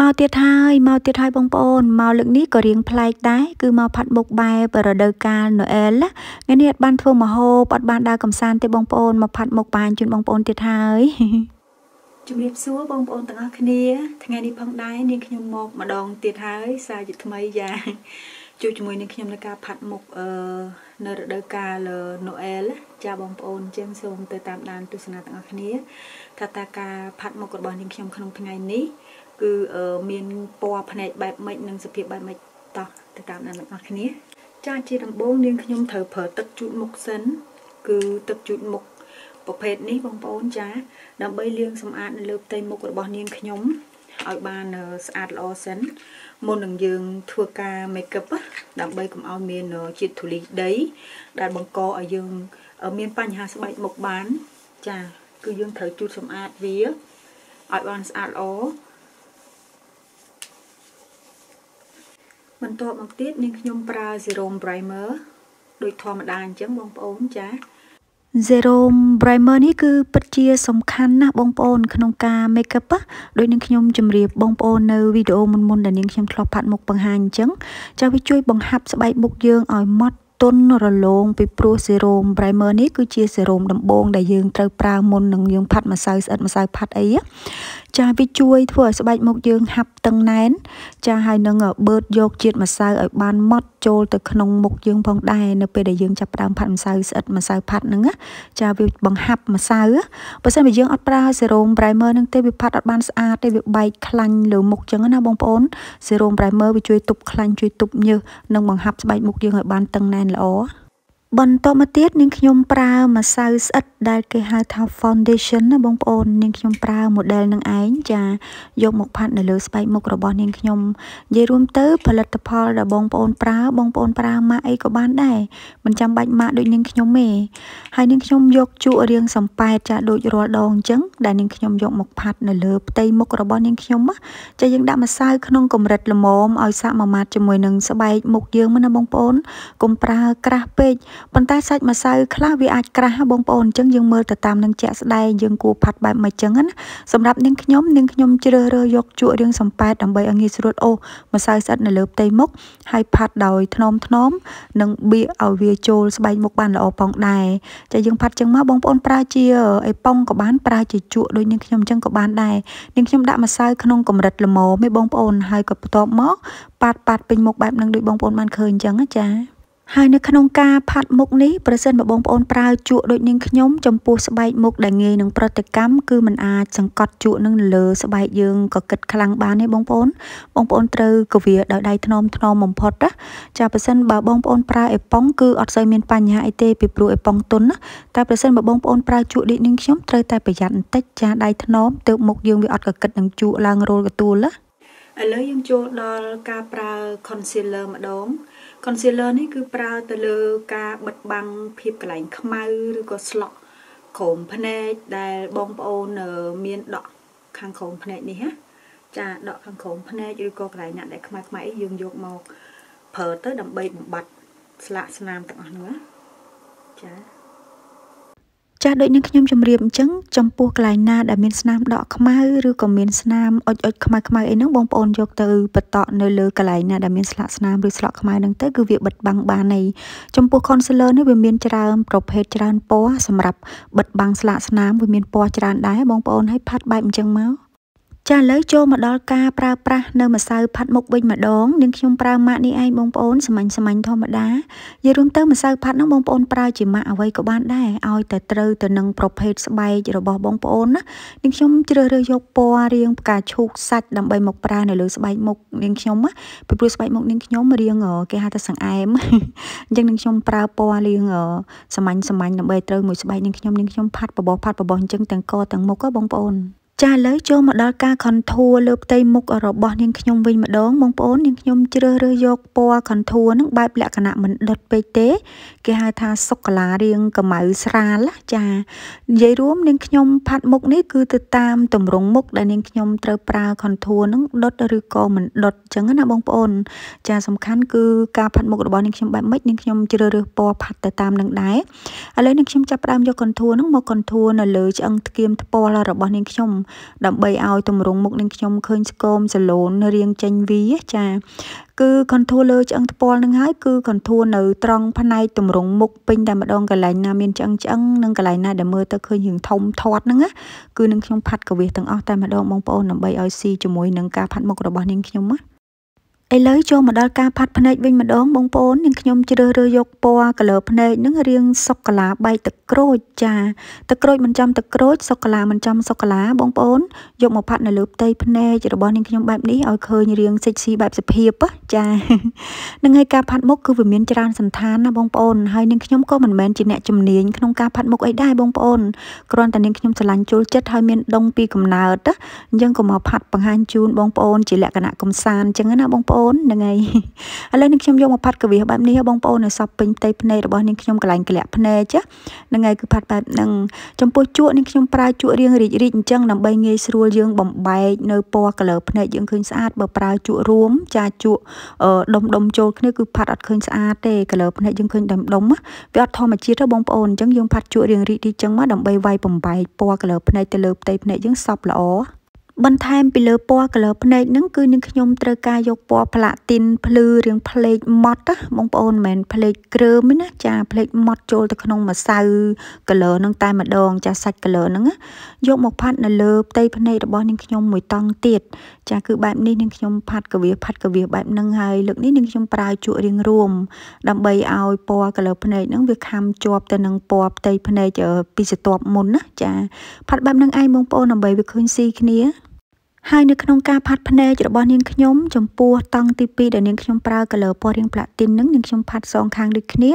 មកទៀតហើយមកទៀតហើយបងប្អូនមកលើកនេះក៏រៀងប្លែកដែរគឺមកផាត់មុខបែបរដូវកាលណូអែលថ្ងៃនេះអត់បានធ្វើមហូបអត់បានដើរកំសាន្តទេបងប្អូនមកផាត់មុខបានជូនបងប្អូនទៀតហើយជំរាបសួរបងប្អូនទាំងអស់គ្នាថ្ងៃនេះផងដែរនាងខ្ញុំមកម្ដងទៀតហើយសារជាថ្មីយ៉ាងជួបជាមួយនឹងខ្ញុំនៅការផាត់មុខអឺនៅរដូវកាលណូអែលចាបងប្អូនអញ្ចឹងសូមទៅតាមដានទស្សនាទាំងអស់គ្នាថាតើការផាត់មុខរបស់នាងខ្ញុំក្នុងថ្ងៃនេះ គឺមានពណ៌ភ្នែកបែបម៉េចនិងសភាពបែបម៉េចតោះទៅតាមអ្នកទាំងអស់គ្នាចាជាដំបូងនាងខ្ញុំត្រូវប្រើទឹកជូតមុខសិនគឺទឹកជូតមុខប្រភេទនេះបងប្អូនចា ដើម្បីលាងសម្អាតនៅលើផ្ទៃមុខរបស់នាងខ្ញុំឲ្យបានស្អាតល្អសិនមុននឹងយើងធ្វើការ make up ដើម្បីកុំឲ្យមានជាតិធូលីដី ដែលបង្កឲ្យយើង មានបញ្ហាស្បែកមុខបាន ចា គឺយើងត្រូវជូតសម្អាតវាឲ្យបានស្អាតល្អ បន្ទាប់មកទៀតនាងខ្ញុំប្រើ Serum Primer ដូចធម្មតាអញ្ចឹងបងប្អូនចា Serum Primer នេះគឺពិតជាសំខាន់ណាស់បងប្អូនក្នុងការ make up ដូចនឹងខ្ញុំជម្រាបបងប្អូននៅវីដេអូមុនមុនដែលនាងខ្ញុំធ្លាប់ផាត់មុខបង្ហាញអញ្ចឹងចាវាជួយបង្ហាប់ស្បែកមុខយើងឲ្យម៉ត់ទន់រលោងពីព្រោះសេរ៉ូម primer នេះគឺជាសេរ៉ូមដំបូងដែលយើងត្រូវប្រើមុននឹងយើងផាត់ម្សៅស្អិតម្សៅផាត់អី ចាវាជួយធ្វើឲ្យស្បែកមុខយើងហាប់តឹងណែន ចាហើយនឹងបឺតយកជាតិម្សៅឲ្យបានម៉ត់ចូលទៅក្នុងមុខយើងផងដែរនៅពេលដែលយើងចាប់ផ្ដើមផាត់ម្សៅស្អិតម្សៅផាត់ហ្នឹងចាវាបង្ហាប់ម្សៅបើសិនបើយើងអត់ប្រើសេរ៉ូម primer ហ្នឹងទេវាផាត់អត់បានស្អាតទេវាបែកខ្លាញ់លើមុខចឹងណាបងប្អូនសេរ៉ូម primer វាជួយទប់ខ្លាញ់ជួយទប់ញើសនិងបង្ហាប់ស្បែកមុខយើងឲ្យបានតឹងណែនល្អ បន្តមកទៀតនាងខ្ញុំប្រើម្សៅស្អិតដែលគេហៅថា foundation ណាបងប្អូននាងខ្ញុំប្រើ model នឹងឯងចាយកមកផាត់នៅលើស្បែកមុខរបស់នាងខ្ញុំនិយាយរួមទៅផលិតផលដែលបងប្អូនប្រើបងប្អូនប្រើម៉ាកអីក៏បានដែរមិនចាំបាច់ម៉ាកដូចនាងខ្ញុំទេហើយនាងខ្ញុំយកជក់រៀងសំប៉ែតចាដូចរាល់ដងអញ្ចឹងដែលនាងខ្ញុំយកមកផាត់នៅលើផ្ទៃមុខរបស់នាងខ្ញុំចាយើងដាក់ម្សៅក្នុងកម្រិតល្មមឲ្យសាក់មួយម៉ាត់ជាមួយនឹងស្បែកមុខយើងណាបងប្អូនកុំប្រើក្រាស់ពេកប៉ុន្តែសាច់ម្សៅខ្លះវាអាចក្រាស់បងប្អូនអញ្ចឹងយើងមើលទៅតាមនឹងជាក់ស្ដែងយើងគួរផាត់បែបមួយអញ្ចឹងណាសម្រាប់នាងខ្ញុំនាងខ្ញុំជ្រើសរើសយកជក់រាងសំប៉ែតដើម្បីឲ្យងាយស្រួលអូសម្សៅស្អិតនៅលើផ្ទៃមុខហើយផាត់ដោយថ្នមថ្នមនិងបៀកឲ្យវាចូលស្បែកមុខបានល្អផងដែរចាយើងផាត់ចឹងមកបងប្អូនប្រើជាអេប៉ុងក៏បានប្រើជាជក់ដូចនាងខ្ញុំចឹងក៏បានដែរនាងខ្ញុំដាក់ម្សៅក្នុងកម្រិតល្មមឯបងប្អូនហើយក៏បន្ទាប់មកប៉ាត់ប៉ាត់ពេញមុខបែបហ្នឹងដូចបងប្អូនបានឃើញអញ្ចឹងណាចា ហើយនៅក្នុងការផាត់មុខនេះប្រសិនបើបងប្អូនប្រើជក់ដូចនាងខ្ញុំចំពោះស្បែកមុខដែលងាយនឹងប្រតិកម្មគឺมันអាចសង្កត់ជក់នឹងលើស្បែកយើងក៏គិតខ្លាំងបានទេបងប្អូនបងប្អូនត្រូវកវាដោយដៃថ្នមថ្នមបំផុតណាចាប្រសិនបើបងប្អូនប្រើអេប៉ុងគឺអត់សូវមានបញ្ហាអីទេពីព្រោះអេប៉ុងទុនណាតែប្រសិនបើបងប្អូនប្រើជក់ដូចនាងខ្ញុំត្រូវតែប្រយ័ត្នបន្តិចចាដៃថ្នមទើបមុខយើងវាអត់កកិតនឹងជក់ឡើងរោលកទួលណាឥឡូវយើងចូលដល់ការប្រើ concealer ម្ដង concealer នេះគឺប្រើទៅលើការបិទបាំងភាពកន្លែងខ្មៅឬក៏ស្លក់ក្រោមភ្នែកដែលបងប្អូនមានដក់ខាងក្រោមភ្នែកនេះណាចាដកខាងក្រោមភ្នែកឬក៏កន្លែងណាដែលខ្មៅខ្មៅអីយើងយកមកប្រើទៅដើម្បីបំបត្តិស្លាកស្នាមទាំងអស់ហ្នឹងណាចា ចាស់ដូចនឹងខ្ញុំជម្រាបអញ្ចឹងចំពោះកន្លែងណាដែលមានស្នាមដកខ្មៅឬក៏មានស្នាមអុចអុចខ្មៅខ្មៅអីហ្នឹងបងប្អូនយកទៅបន្តនៅលើកន្លែងណាដែលមានស្លាកស្នាមឬស្លក់ខ្មៅហ្នឹងទៅគឺវាបិទបាំងបានហើយចំពោះ concealer នេះវាមានច្រើនប្រភេទច្រើនពណ៌សម្រាប់បិទបាំងស្លាកស្នាមវាមានពណ៌ច្រើនដែរបងប្អូនឲ្យផាត់បែបអញ្ចឹងមក ចាឥឡូវចូលមកដល់ការប្រើប្រាស់នៅម្សៅផាត់មុខវិញម្ដងនាងខ្ញុំប្រើម៉ាកនេះឯងបងប្អូនសាមញ្ញសាមញ្ញធម្មតានិយាយរួមទៅម្សៅផាត់ហ្នឹងបងប្អូនប្រើជាម៉ាកអ្វីក៏បានដែរឲ្យតែត្រូវទៅនឹងប្រភេទស្បែករបស់បងប្អូនណានាងខ្ញុំជ្រើសរើសយកពណ៌រាងផ្កាឈូកសាច់ដើម្បីមកប្រើនៅលើស្បែកមុខនាងខ្ញុំណាពីព្រោះស្បែកមុខនាងខ្ញុំរាងគេហៅថាសង្អែមអញ្ចឹងនាងខ្ញុំប្រើពណ៌រាងសាមញ្ញសាមញ្ញដើម្បីត្រូវមួយស្បែកនាងខ្ញុំនាងខ្ញុំផាត់បបោះផាត់បបោះអញ្ចឹងទាំងកទាំងមុខបងប្អូន ចាឥឡូវចូលមកដល់ការ contour លើផ្ទៃមុខរបស់នាងខ្ញុំវិញម្ដងបងប្អូននាងខ្ញុំជ្រើសរើសយកពណ៌ contour ហ្នឹងបែបលក្ខណៈមិនដុតពេកទេ គេហៅថាសុកាឡារាងកម្ៅស្រាលចានិយាយរួមនាងខ្ញុំផាត់មុខនេះគឺទៅតាមទម្រង់មុខដែលនាងខ្ញុំត្រូវប្រើ contour ហ្នឹងដុតឬក៏មិនដុតអញ្ចឹងណាបងប្អូន ចាសំខាន់គឺការផាត់មុខរបស់នាងខ្ញុំបែបម៉េចនាងខ្ញុំជ្រើសរើសពណ៌ផាត់ទៅតាមនឹងដែរឥឡូវនាងខ្ញុំចាប់ផ្ដើមយក contour ហ្នឹងមក contour នៅលើឆ្អឹងថ្គាមថ្ពាល់របស់នាងខ្ញុំដើម្បីឲ្យទម្រង់មុខនាងខ្ញុំឃើញស្គមសឡូនរាងចេញវីចាគឺ contour លើឆ្អឹងថ្ពាល់នឹងហើយគឺ contour នៅត្រង់ផ្នែកទម្រង់មុខពេញតែម្ដងកន្លែងណាមានឆ្អឹងឆ្អឹងនិងកន្លែងណាដែលមើលទៅឃើញរឿងធំធាត់ហ្នឹងណាគឺនឹងខ្ញុំផាត់កវិសទាំងអស់តែម្ដងបងប្អូនដើម្បីឲ្យស៊ីជាមួយនឹងការផាត់មុខរបស់នាងខ្ញុំណា ឥឡូវចូលមកដល់ការផាត់ភ្នែកវិញម្ដងបងប្អូននាងខ្ញុំជ្រើសរើសយកពណ៌ color ភ្នែកនឹងរាងសុកាឡាបែកទឹកក្រូចចាទឹកក្រូចមិនចំទឹកក្រូចសុកាឡាមិនចំសុកាឡាបងប្អូនយកមកផាត់នៅលើផ្ទៃភ្នែករបស់នាងខ្ញុំបែបនេះឲ្យឃើញរាងសិចស៊ីបែបសុភាពចានឹងហើយការផាត់មុខគឺវាមានច្រើនសន្តានណាបងប្អូនហើយនាងខ្ញុំក៏មិនមែនជាអ្នកជំនាញក្នុងការផាត់មុខអីដែរបងប្អូនគ្រាន់តែនាងខ្ញុំឆ្លាញ់ចូលចិត្តហើយមានដងពីកំណើតអញ្ចឹងក៏មកផាត់បង្ហាញជូនបងប្អូនជាលក្ខណៈកំសាន្តអញ្ចឹងណាបងប្អូនអូនហ្នឹងហើយឥឡូវនេះខ្ញុំយកមកផាត់កវិសបែបនេះបងប្អូននៅសពពេញផ្ទៃភ្នែករបស់នាងខ្ញុំកន្លែងក្លាក់ភ្នែកចាហ្នឹងហើយគឺផាត់បែបហ្នឹងចំពោះជក់នាងខ្ញុំប្រើជក់រៀងរីករីកអញ្ចឹងដើម្បីងាយស្រួលយើងបំបែកនៅពណ៌ color ភ្នែកយើងឃើញស្អាតបើប្រើជក់រួមចាជក់ដុំដុំចូលគ្នាគឺផាត់អត់ឃើញស្អាតទេ color ភ្នែកយើងឃើញដុំដុំវាអត់ធម្មជាតិទេបងប្អូនអញ្ចឹងយើងផាត់ជក់រៀងរីករីកអញ្ចឹងមកដើម្បីវាយបំបែកពណ៌ color ភ្នែកទៅលើផ្ទៃភ្នែកយើងសពល្អ បន្ថែមពីលើពណ៌ color ភ្នែកហ្នឹងគឺនឹងខ្ញុំត្រូវការយកពណ៌ផ្លាទីនភ្លឺរាងផ្លេកម៉ត់ណាបងប្អូនមិនមែនផ្លេកគ្រើមទេណាចាផ្លេកម៉ត់ចូលទៅក្នុងម្សៅ color ហ្នឹងតែម្ដង ចាសាច់ color ហ្នឹងយកមកផាត់នៅលើផ្ទៃភ្នែករបស់នាងខ្ញុំមួយតង់ទៀតចាគឺបែបនេះនាងខ្ញុំផាត់កវាផាត់កវាបែបហ្នឹងហើយលើកនេះនាងខ្ញុំប្រើជក់រៀងរួម ដើម្បីឲ្យពណ៌ color ភ្នែកហ្នឹងវាខំជាប់ទៅនឹងពណ៌ផ្ទៃភ្នែកពីស្រទាប់មុនណាចាផាត់បែបហ្នឹងឯងបងប្អូនដើម្បីវាឃើញស៊ីគ្នា ហើយនៅក្នុងការផាត់ភ្នែករបស់នាងខ្ញុំចំពោះតង់ទី2ដែលនាងខ្ញុំប្រើ color ពណ៌រាង platin នឹងនាងខ្ញុំផាត់សងខាងដូចគ្នា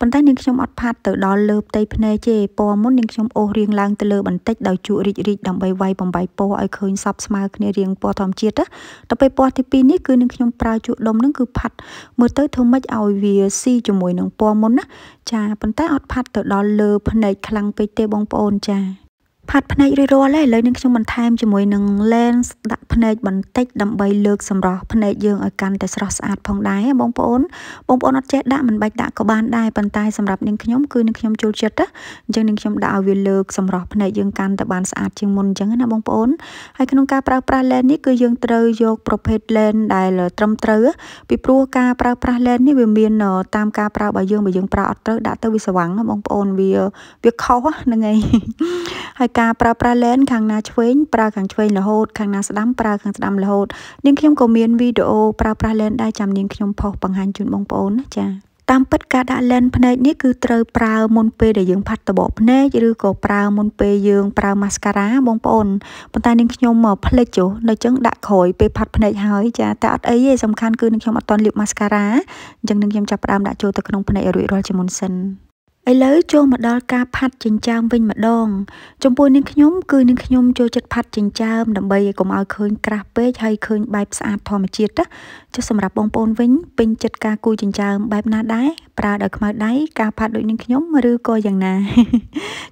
ប៉ុន្តែនាងខ្ញុំអត់ផាត់ទៅដល់លើផ្ទៃភ្នែកទេពណ៌មុននាងខ្ញុំអូសរៀងឡើងទៅលើបន្តិចដោយជក់រីករីកដើម្បីវាយបំបីពណ៌ឲ្យឃើញសពស្មើគ្នារាងពណ៌ធម្មជាតិដល់ពេលពណ៌ទី2នេះគឺនាងខ្ញុំប្រើជក់ដុំនឹងគឺផាត់មើលទៅធ្វើម៉េចឲ្យវាស៊ីជាមួយនឹងពណ៌មុនណាចាប៉ុន្តែអត់ផាត់ទៅដល់លើភ្នែកខ្លាំងពេកទេបងប្អូនចា ផាត់ភ្នែករួចរាល់ហើយឥឡូវនេះខ្ញុំបន្ថែមជាមួយនឹង lens ដាក់ភ្នែកបន្តិចដើម្បីលើកសម្រស់ភ្នែកយើងឲ្យកាន់តែស្រស់ស្អាតផងដែរបងប្អូនបងប្អូនអត់ចេះដាក់មិនបាច់ដាក់ក៏បានដែរប៉ុន្តែសម្រាប់នាងខ្ញុំគឺនាងខ្ញុំចូលចិត្តណាអញ្ចឹងនាងខ្ញុំដាក់ឲ្យវាលើកសម្រស់ភ្នែកយើងកាន់តែបានស្អាតជាងមុនអញ្ចឹងណាបងប្អូនហើយក្នុងការប្រើប្រាស់ lens នេះគឺយើងត្រូវយកប្រភេទ lens ដែលត្រឹមត្រូវពីព្រោះការប្រើប្រាស់ lens នេះវាមានតាមការប្រើរបស់យើងបើយើងប្រើអត់ត្រូវដាក់ទៅវាស្វាំងណាបងប្អូនវាវាខុសហ្នឹងហើយហើយការប្រើប្រាស់លែនខាងណាឆ្វេងប្រើខាងឆ្វេងរហូតខាងណាស្ដាំប្រើខាងស្ដាំរហូតនាងខ្ញុំក៏មានវីដេអូប្រើប្រាស់លែនដែរចាំនាងខ្ញុំផុសបង្ហាញជូនបងប្អូនណាចា៎តាមពិតការដាក់លែនភ្នែកនេះគឺត្រូវប្រើមុនពេលដែលយើងផាត់តបកភ្នែកឬក៏ប្រើមុនពេលយើងប្រើម៉ាស្ការ៉ាបងប្អូនប៉ុន្តែនាងខ្ញុំភ្លេចចុះនៅចឹងដាក់ក្រោយពេលផាត់ភ្នែកហើយចាតែអត់អីទេសំខាន់គឺនាងខ្ញុំអត់តន់លាបម៉ាស្ការ៉ាអញ្ចឹងនាងខ្ញុំចាប់ផ្ដើមដាក់ចូលទៅក្នុងភ្នែកឲ្យរួចរាល់ជាមុនសិន ឥឡូវចូលមកដល់ការផាត់ចិញ្ចើមវិញម្ដង ចំពោះនាងខ្ញុំគឺនាងខ្ញុំចូលចិត្តផាត់ចិញ្ចើមដើម្បីឲ្យកុំឲ្យឃើញក្រាស់ពេកហើយឃើញបែបស្អាតធម្មជាតិណាចុះសម្រាប់បងប្អូនវិញពេញចិត្តការគូចិញ្ចើមបែបណាដែរប្រើដោយខ្មៅដៃការផាត់ដូចនាងខ្ញុំឬក៏យ៉ាងណា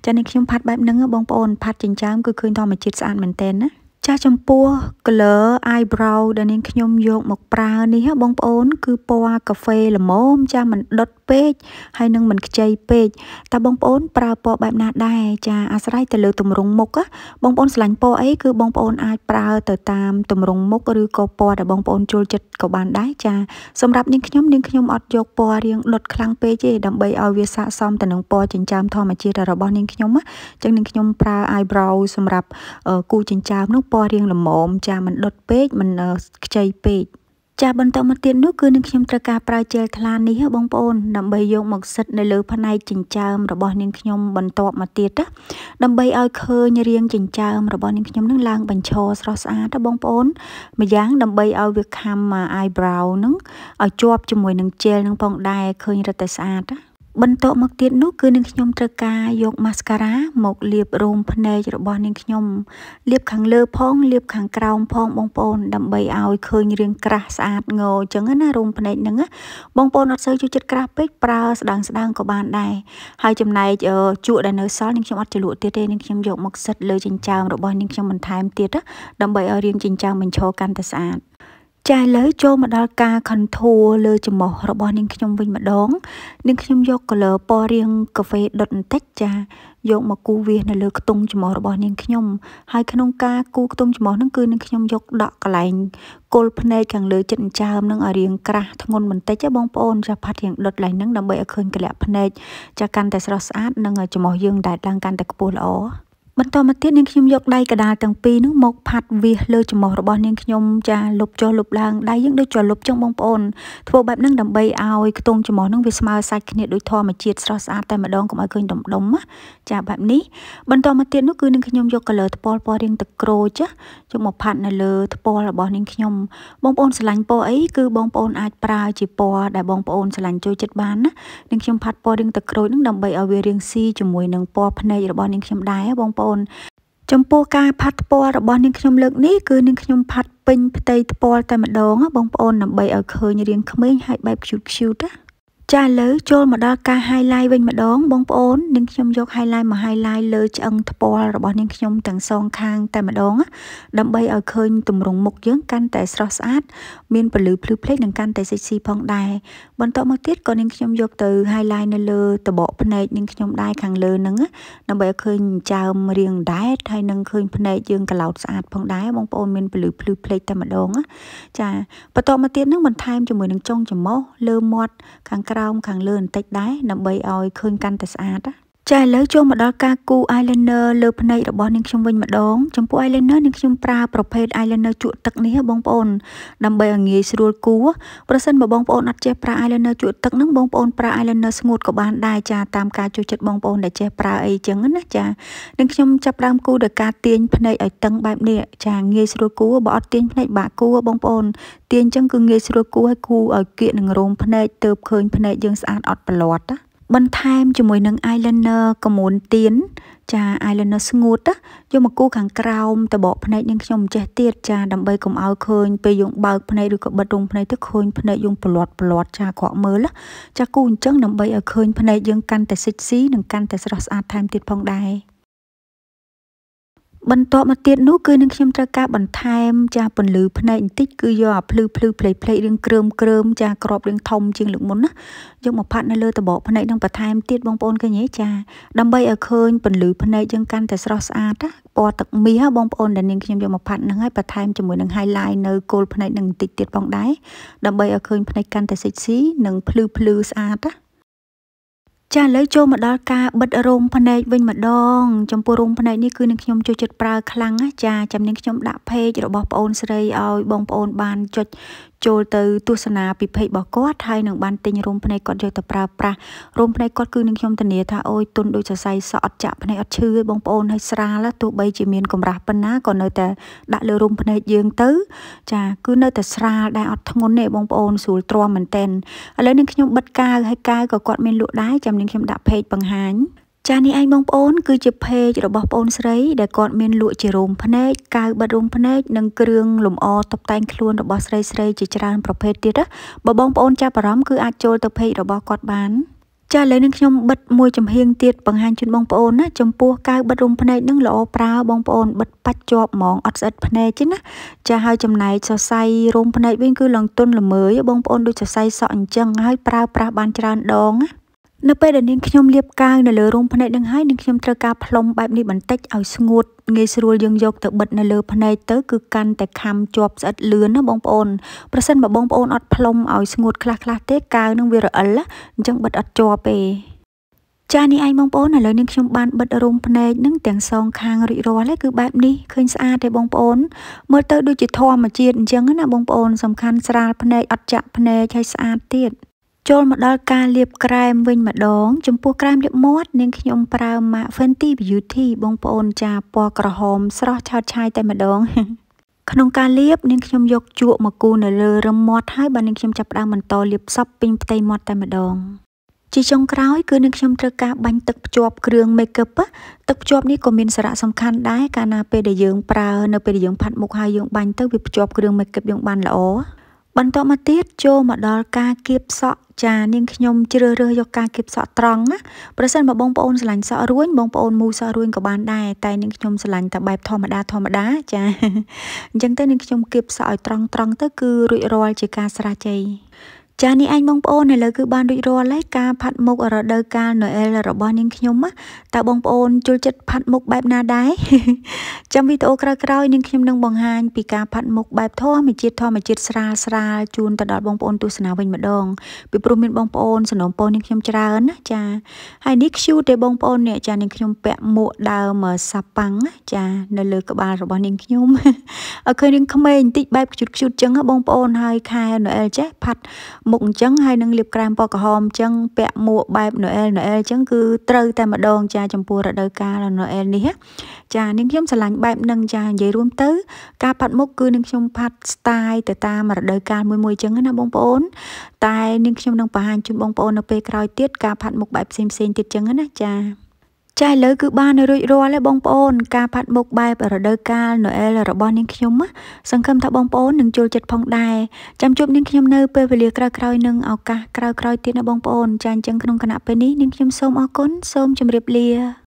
ចានាងខ្ញុំផាត់បែបហ្នឹងបងប្អូនផាត់ចិញ្ចើមគឺឃើញធម្មជាតិស្អាតមែនតើណាចាស់ចំពោះ color eyebrow ដែលនាងខ្ញុំយកមកប្រើនេះបងប្អូន គឺពណ៌កាហ្វេល្មមចាស់មិនដុតពេកហើយនឹងមិនខ្ចីពេកតើបងប្អូនប្រើពណ៌បែបណាដែរចាអាស្រ័យទៅលើទម្រង់មុខបងប្អូនឆ្លាញ់ពណ៌អីគឺបងប្អូនអាចប្រើទៅតាមទម្រង់មុខឬក៏ពណ៌ដែលបងប្អូនចូលចិត្តក៏បានដែរចាសម្រាប់នាងខ្ញុំនាងខ្ញុំអត់យកពណ៌រាងដុតខ្លាំងពេកទេដើម្បីឲ្យវាស័ក្តិសមទៅនឹងពណ៌ចិញ្ចើមធម្មជាតិរបស់នាងខ្ញុំអញ្ចឹងនាងខ្ញុំប្រើ eyebrow សម្រាប់គូចិញ្ចើមនោះពណ៌រាងល្មមចាមិនដុតពេកមិនខ្ចីពេក ចាបន្តមកទៀតនោះគឺនឹងខ្ញុំត្រូវការប្រើជែលថ្លានេះបងប្អូនដើម្បីយកមកសិតនៅលើផ្នែកចិញ្ចើមរបស់នាងខ្ញុំបន្ទាប់មកទៀតណាដើម្បីឲ្យឃើញរាងចិញ្ចើមរបស់នាងខ្ញុំនឹងឡើងបញ្ឈរស្រស់ស្អាតណាបងប្អូនម្យ៉ាងដើម្បីឲ្យវាខំ eyebrow នឹងឲ្យជាប់ជាមួយនឹងជែលនឹងផងដែរឃើញរឹតតែស្អាតណា បន្ទាប់មកទៀតនោះគឺនឹងខ្ញុំត្រូវការយក mascara មកលាបរោមភ្នែករបស់នាងខ្ញុំលាបខាងលើផងលាបខាងក្រោមផងបងប្អូនដើម្បីឲ្យឃើញរាងក្រាស់ស្អាតងអញ្ចឹងណារោមភ្នែកហ្នឹងបងប្អូនអត់សូវចូលចិត្តក្រាស់ពេកប្រើស្ដាងស្ដាងក៏បានដែរហើយចំណែកជក់ដែលនៅសល់នាងខ្ញុំអត់ជ្រលក់ទៀតទេនាងខ្ញុំយកមកសិតលើចិញ្ចើមរបស់នាងខ្ញុំបន្ថែមទៀតដើម្បីឲ្យរាងចិញ្ចើមបញ្ឈរកាន់តែស្អាត ចាឥឡូវចូលមកដល់ការ contour លើច្រមុះរបស់នាងខ្ញុំវិញម្ដងនាងខ្ញុំយក color ពណ៌រាងកាហ្វេដុតបន្តិចចាយកមកគូវាសនៅលើខ្ទង់ច្រមុះរបស់នាងខ្ញុំហើយក្នុងការគូខ្ទង់ច្រមុះហ្នឹងគឺនាងខ្ញុំយកដក់កន្លែងគល់ភ្នែកខាងលើចិត្តអញ្ចើមនឹងឲ្យរាងក្រាស់ធ្ងន់បន្តិចបងប្អូនចាផាត់រាងដុតឡើងហ្នឹងដើម្បីឲ្យឃើញកលាក់ភ្នែកចាកាន់តែស្រស់ស្អាតនិងច្រមុះយើងដែលឡើងកាន់តែខ្ពស់ល្អ បន្តមកទៀតនាងខ្ញុំយកដៃកដាលទាំងពីរនោះមកផាត់វាសលើច្រមុះរបស់នាងខ្ញុំចាលុបចុះលុបឡើងដៃយើងដូចជាលុបចឹងបងប្អូនធ្វើបែបហ្នឹងដើម្បីឲ្យខ្ទង់ច្រមុះហ្នឹងវាស្មើសាច់គ្នាដូចធម្មជាតិស្រស់ស្អាតតែម្ដងកុំឲ្យឃើញដុំដុំណាចាបែបនេះបន្តមកទៀតនោះគឺនាងខ្ញុំយក color ថ្ពាល់ពណ៌រាងទឹកក្រូចយកមកផាត់នៅលើថ្ពាល់របស់នាងខ្ញុំបងប្អូនស្រឡាញ់ពណ៌អីគឺបងប្អូនអាចប្រើជាពណ៌ដែលបងប្អូនស្រឡាញ់ចូលចិត្តបានណានាងខ្ញុំផាត់ពណ៌រាងទឹកក្រូចហ្នឹងដើម្បីឲ្យវារាងស៊ីជាមួយនឹងពណ៌ភ្នែករបស់នាងខ្ញុំដែរបងប្អូនចំពោះការផាត់ថ្ពាល់របស់នាងខ្ញុំលើកនេះគឺនាងខ្ញុំផាត់ពេញផ្ទៃថ្ពាល់តែម្ដងបងប្អូនដើម្បីឲ្យឃើញរាងក្មេងហើយបែប cute cute ណា ចាឥឡូវចូលមកដល់ការ highlight វិញម្ដងបងប្អូននាងខ្ញុំយក highlight មក highlight លើឆ្អឹងថ្ពាល់របស់នាងខ្ញុំទាំងសងខាងតែម្ដងដើម្បីឲ្យឃើញទម្រង់មុខយើងកាន់តែស្រស់ស្អាតមានពន្លឺភ្លឺភ្លេចនិងកាន់តែ sexy ផងដែរបន្តមកទៀតក៏នាងខ្ញុំយកទៅ highlight នៅលើតបកភ្នែកនាងខ្ញុំដែរខាងលើហ្នឹងដើម្បីឲ្យឃើញចើមរាងដែតហើយនឹងឃើញភ្នែកយើងក្លោតស្អាតផងដែរបងប្អូនមានពន្លឺភ្លឺភ្លេចតែម្ដងចាបន្តមកទៀតហ្នឹងបន្ថែមជាមួយនឹងចុងច្រមុះលើមាត់ខាងក្រោមខាងលើបន្តិចដែរដើម្បីឲ្យឃើញកាន់តែស្អាតណា ចាឥឡូវចូលមកដល់ការគូ eyeliner លើភ្នែករបស់នាងខ្ញុំវិញម្ដងចំពោះ eyeliner នាងខ្ញុំប្រើប្រភេទ eyeliner ជក់ទឹកនេះបងប្អូនដើម្បីឲ្យងាយស្រួលគូប្រសិនបើបងប្អូនអត់ចេះប្រើ eyeliner ជក់ទឹកហ្នឹងបងប្អូនប្រើ eyeliner ស្ងួតក៏បានដែរចាតាមការចូលចិត្តបងប្អូនដែលចេះប្រើអីចឹងណាចានាងខ្ញុំចាប់ផ្ដើមគូដោយការទាញភ្នែកឲ្យតឹងបែបនេះចាងាយស្រួលគូបើអត់ទាញភ្នែកបាក់គូបងប្អូនទាញចឹងគឺងាយស្រួលគូឲ្យគូឲ្យគៀកនឹងរោមភ្នែកទៅឃើញភ្នែកយើងស្អាតអត់ប្រឡាត់ណា បន្ថែមជាមួយនឹង eyeliner កមួនទៀនចា eyeliner ស្ងួតយកមកគូខាងក្រោមតបកភ្នែកនឹងខ្ញុំចេះទៀតចាដើម្បីកុំឲ្យឃើញពេលយើងបើកភ្នែកឬក៏បិទរោមភ្នែកទៅឃើញភ្នែកយើងប្រឡាត់ប្រឡាត់ចាក្រក់មើលចាគូអញ្ចឹងដើម្បីឲ្យឃើញភ្នែកយើងកាន់តែសិចស៊ីនិងកាន់តែស្រស់ស្អាតថែមទៀតផងដែរ បន្ទាប់មកទៀតនោះគឺនឹងខ្ញុំត្រូវការបន្ថែមចាពន្លឺភ្នែកបន្តិចគឺយកអាភ្លឺភ្លឺផ្លេកផ្លេករៀងគ្រើមគ្រើមចាក្របរៀងធំជាងលើកមុនណាយកមកផាត់នៅលើតបកភ្នែកនឹងបន្ថែមទៀតបងប្អូនឃើញទេចាដើម្បីឲ្យឃើញពន្លឺភ្នែកយើងកាន់តែស្រស់ស្អាតណាពណ៌ទឹកមាសបងប្អូនដែលនាងខ្ញុំយកមកផាត់នឹងហើយបន្ថែមជាមួយនឹង highlight នៅគោលភ្នែកនឹងបន្តិចទៀតផងដែរដើម្បីឲ្យឃើញភ្នែកកាន់តែ sexy និងភ្លឺភ្លឺស្អាតណា ចាឥឡូវចូលមកដល់ការបិទរោមភ្នែកវិញម្ដងចំពោះរោមភ្នែកនេះគឺនឹងខ្ញុំចូលចិត្តប្រើខ្លាំងណាចាចាំនាងខ្ញុំដាក់ page របស់ប្អូនស្រីឲ្យបងប្អូនបានចុច ចូលទៅទស្សនាពិភពរបស់គាត់ហើយនឹងបានទិញរោមភ្នែកគាត់យកទៅប្រើប្រាស់រោមភ្នែកគាត់គឺនឹងខ្ញុំធានាថាអូយទុនដូចសរសៃសក់អត់ចាក់ភ្នែកអត់ឈឺឯងបងប្អូនហើយស្រាលទោះបីជាមានកម្រាស់ប៉ុណ្ណាក៏នៅតែដាក់លើរោមភ្នែកយើងទៅ ចាគឺនៅតែស្រាលដែរអត់ធ្ងន់ទេបងប្អូនស្រួលទ្រាំមែនតែនឥឡូវនឹងខ្ញុំបិទកាវហើយកៅក៏គាត់មានលក់ដែរចាំនឹងខ្ញុំដាក់ page បង្ហាញ ចានេះឯងបងប្អូនគឺជា page របស់បងស្រីដែលគាត់មានលក់ជារោមភ្នែកកៅបិទរោមភ្នែកនិងគ្រឿងលម្អតុបតែងខ្លួនរបស់ស្រីស្រីជាច្រើនប្រភេទទៀតណាបើបងប្អូនចាប់អារម្មណ៍គឺអាចចូលទៅ page របស់គាត់បានចាឥឡូវនេះខ្ញុំបិទមួយចំហៀងទៀតបង្ហាញជូនបងប្អូនណាចំពោះកៅបិទរុំភ្នែកនឹងល្អប្រើបងប្អូនបិទបាច់ជាប់ហ្មងអត់ស្អិតភ្នែកទេណាចាហើយចំណែកសរសៃរុំភ្នែកវិញគឺឡើងទុនល្មើយបងប្អូនដូចសរសៃសក់អញ្ចឹងហើយប្រើប្រាស់បានច្រើនដងណា នៅពេលដែលនាងខ្ញុំលាបកាវនៅលើរោមភ្នែកនឹងហើយនាងខ្ញុំត្រូវការផ្លុំបែបនេះបន្តិចឲ្យស្ងួតងាយស្រួលយើងយកទៅបិទនៅលើភ្នែកទៅគឺកាន់តែខំជាប់ស្អិតលឿនណាបងប្អូនប្រសិនបើបងប្អូនអត់ផ្លុំឲ្យស្ងួតខ្លះខ្លះទេកាវនឹងវារអិលអញ្ចឹងបិទអត់ជាប់ទេចានេះឯងបងប្អូនឥឡូវនេះខ្ញុំបានបិទរោមភ្នែកនឹងទាំងសងខាងរួចរាល់ហើយគឺបែបនេះឃើញស្អាតទេបងប្អូនមើលទៅដូចជាធម្មជាតិអញ្ចឹងណាបងប្អូនសំខាន់ស្រាលភ្នែកអត់ចាក់ភ្នែកហើយស្អាតទៀត ចូលមកដល់ការលាបក្រែមវិញម្ដង ចំពោះក្រែមលាបមាត់នាងខ្ញុំប្រើម៉ាក Fenty Beauty បងប្អូនចាពណ៌ក្រហមស្រស់ឆើតឆាយតែម្ដងក្នុងការលាបនាងខ្ញុំយកជក់មកគូនៅលើរឹមមាត់ហើយបាទនាងខ្ញុំចាប់ផ្ដើមបន្តលាបសពពេញផ្ទៃមាត់តែម្ដងជាចុងក្រោយគឺនឹងខ្ញុំត្រូវការបាញ់ទឹកភ្ជាប់គ្រឿង makeup ទឹកភ្ជាប់នេះក៏មានសារៈសំខាន់ដែរកាលណាពេលដែលយើងប្រើនៅពេលដែលយើងផាត់មុខហើយយើងបាញ់ទៅវាភ្ជាប់គ្រឿង makeup យើងបានល្អ បន្ទាប់មកទៀតចូលមកដល់ការគៀបសក់ចានាងខ្ញុំជ្រើសរើសយកការគៀបសក់ត្រង់ណាប្រសិនបើបងប្អូនស្រឡាញ់សក់រួញបងប្អូនមូសក់រួញក៏បានដែរតែនាងខ្ញុំស្រឡាញ់តែបែបធម្មតាធម្មតាចាអញ្ចឹងទៅនាងខ្ញុំគៀបសក់ឲ្យត្រង់ត្រង់ទៅគឺរួចរាល់ជាការស្រេចជ័យ ចានេះឯងបងប្អូនឥឡូវគឺបានរួចរាល់ហើយការផាត់មុខរដូវកាលណូអែលរបស់នាងខ្ញុំតើបងប្អូនចូលចិត្តផាត់មុខបែបណាដែរចាំវីដេអូក្រោយៗនាងខ្ញុំនឹងបង្ហាញពីការផាត់មុខបែបធម្មជាតិធម្មជាតិស្រាលស្រាលជូនទៅដល់បងប្អូនទស្សនាវិញម្ដងពីព្រោះមានបងប្អូនសំណូមពរនាងខ្ញុំច្រើនណាចាហើយនេះ cute ទេបងប្អូនអ្នកចានាងខ្ញុំពាក់មួកដើមសាប៉ាំងចានៅលើក្បាលរបស់នាងខ្ញុំឲ្យឃើញនាងក្មេងបន្តិចបែប cute cute ចឹងបងប្អូនហើយខែណូអែលចេះផាត់មុខអញ្ចឹងហើយនឹងលាបក្រែមពណ៌ក្រហមអញ្ចឹងពាក់មួកបែបណូអែលណូអែលអញ្ចឹងគឺត្រូវតែម្ដងចាចំពោះរដូវកាលណូអែលនេះចានាងខ្ញុំឆ្លាញ់បែបនឹងចានិយាយរួមទៅ ការផាត់មុខគឺនាងខ្ញុំផាត់ style ទៅតាមរដូវកាលមួយមួយអញ្ចឹងណាបងប្អូន តែនាងខ្ញុំនឹងបង្ហាញជូនបងប្អូននៅពេលក្រោយទៀតការផាត់មុខបែបផ្សេងផ្សេងទៀតអញ្ចឹងណាចា ចាឥឡូវគឺបានរួចរាល់ហើយបងប្អូនការផាត់មុខបែបរដូវកាលណូអែលរបស់នាងខ្ញុំសង្ឃឹមថាបងប្អូននឹងចូលចិត្តផងដែរចាំជួបនាងខ្ញុំនៅពេលវេលាក្រោយៗនឹងឱកាសក្រោយៗទៀតណាបងប្អូនចាអញ្ចឹងក្នុងគណៈពេលនេះនាងខ្ញុំសូមអរគុណសូមជម្រាបលា